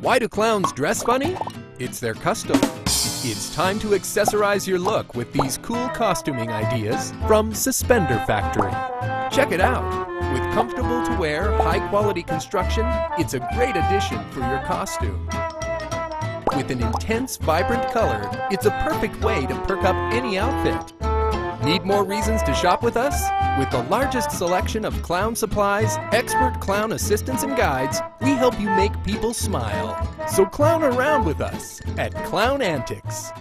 Why do clowns dress funny? It's their custom. It's time to accessorize your look with these cool costuming ideas from Suspender Factory. Check it out. With comfortable to wear, high quality construction, it's a great addition for your costume. With an intense, vibrant color, it's a perfect way to perk up any outfit. Need more reasons to shop with us? With the largest selection of clown supplies, expert clown assistants and guides, we help you make people smile. So clown around with us at Clown Antics.